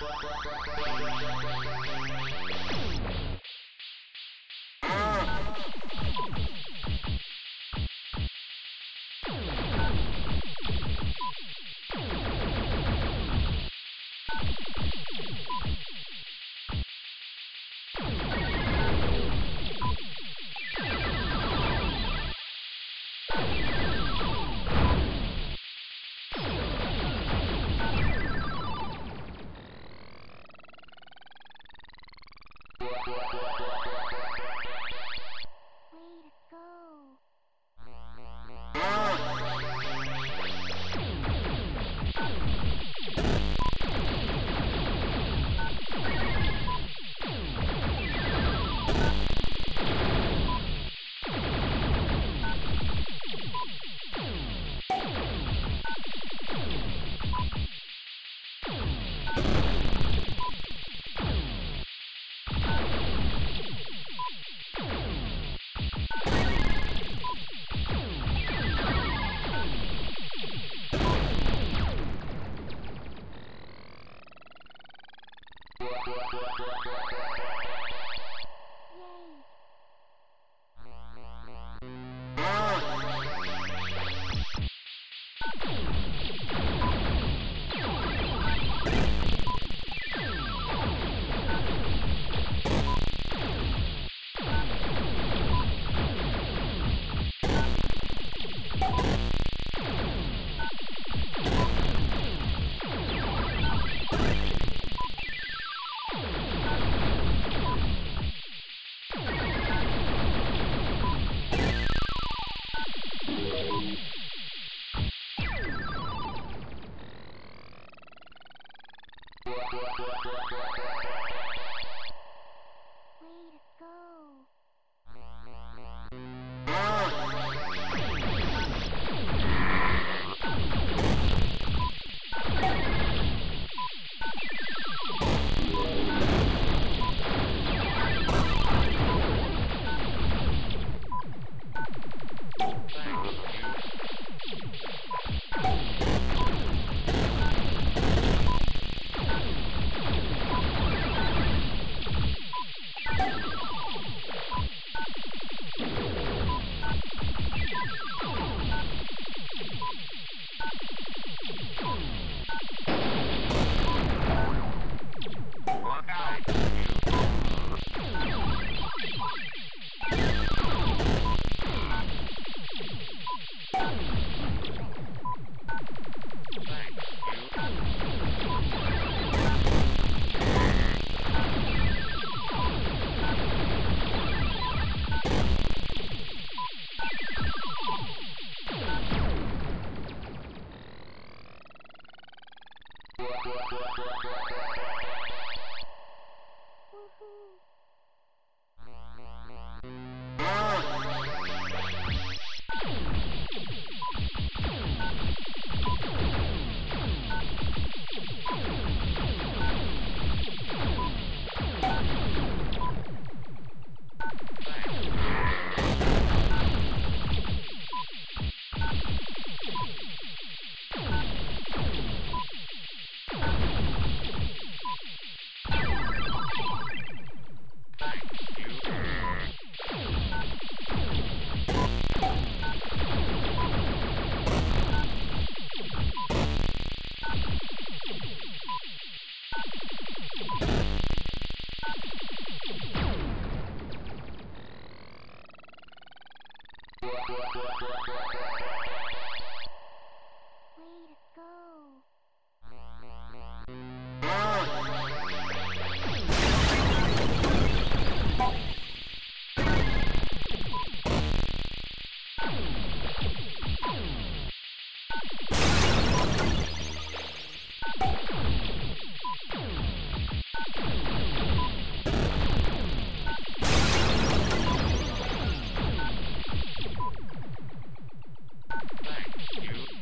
Thank you. Go. Yay. Way to go. Look out. Woohoo. Way to go. you